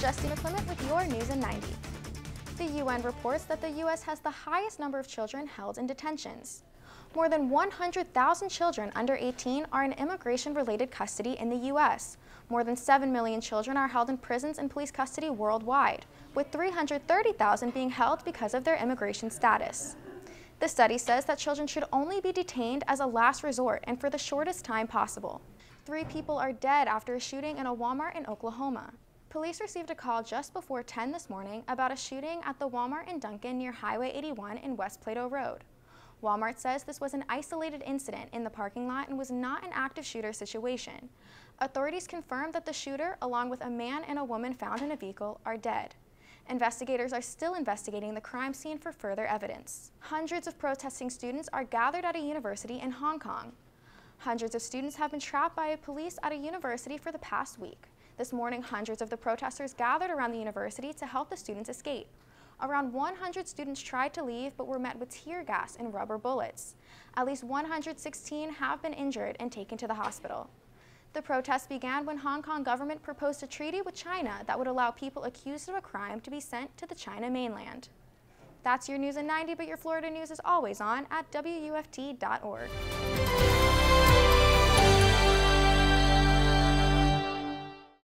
Justine Clement with your News in 90. The UN reports that the U.S. has the highest number of children held in detentions. More than 100,000 children under 18 are in immigration-related custody in the U.S. More than 7 million children are held in prisons and police custody worldwide, with 330,000 being held because of their immigration status. The study says that children should only be detained as a last resort and for the shortest time possible. Three people are dead after a shooting in a Walmart in Oklahoma. Police received a call just before 10 this morning about a shooting at the Walmart in Duncan near Highway 81 in West Plato Road. Walmart says this was an isolated incident in the parking lot and was not an active shooter situation. Authorities confirmed that the shooter, along with a man and a woman found in a vehicle, are dead. Investigators are still investigating the crime scene for further evidence. Hundreds of protesting students are gathered at a university in Hong Kong. Hundreds of students have been trapped by police at a university for the past week. This morning, hundreds of the protesters gathered around the university to help the students escape. Around 100 students tried to leave but were met with tear gas and rubber bullets. At least 116 have been injured and taken to the hospital. The protests began when Hong Kong government proposed a treaty with China that would allow people accused of a crime to be sent to the China mainland. That's your news in 90, but your Florida news is always on at WUFT.org.